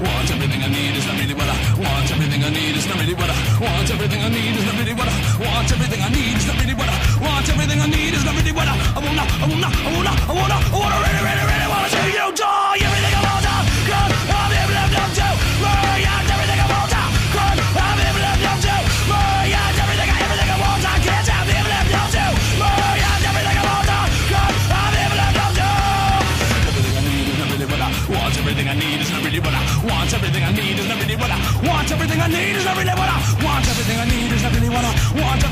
want. Everything I need is not really what I want. Everything I need is not really what I want. Everything I need is not really what I want. everything I need is not really what I want. Everything I need is not really what I want. Everything I need is not really what I want. Everything I need is not really what I want.